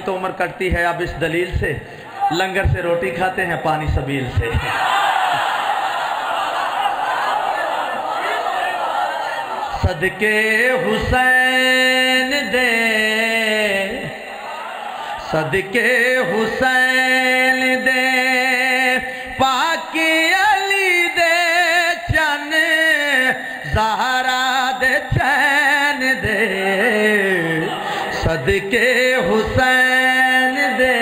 تو عمر کٹتی ہے، اب اس دلیل سے لنگر سے روٹی کھاتے ہیں پانی سبیل سے۔ صدقے حسین دے۔ صدقے حسین دے۔ پاک علی دے چن، زہرا دے چین دے۔ صدقے حسین دے۔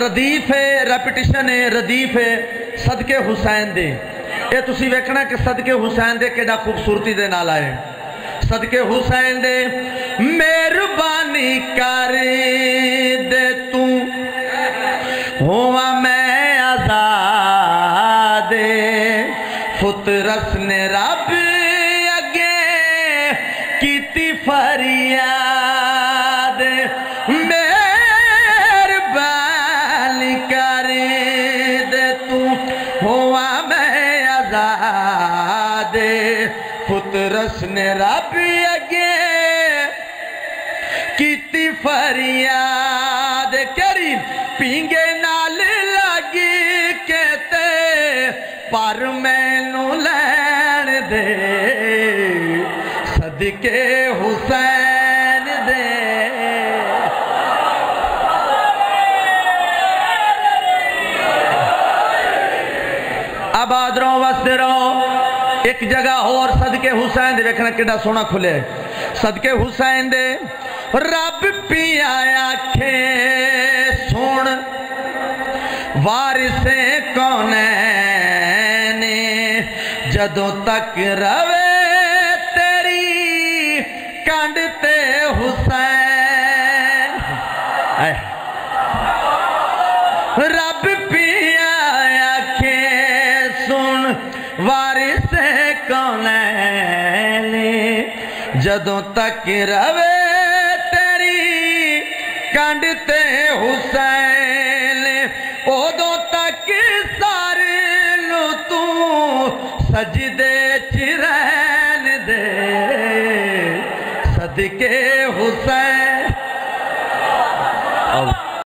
ردیف ہے ریپٹیشن ہے، ردیف ہے صدقے حسین دے۔ یہ تسی ویکھنا کہ صدقے حسین دے کیڑا خوبصورتی دے نال آئے۔ صدقے حسین دے، مہربانی کر دے تو۔ ہوا میں آزاد فطرس نے رب کیتی فریاد مہربانی کر دے تو ہوا میں آزاد فطرس نے رب اگے کیتی فریاد کری پینگے نال لگی کہتے پر میں نو لین دے صدقے حسین دے۔ آباد رہو وستے رہو ایک جگہ اور صدقے حسین دے ویکھنا کڈا سونا کھلے۔ صدقے حسین دے، رب پیا آکھے سن وارث کونے جدوں تک روے حسین رب پیا آکھے سن، وارث کونین جدوں تک روے تیری کنڈ تے حسین ادوں تک سارے نو تو سجدے کے حسین۔ اب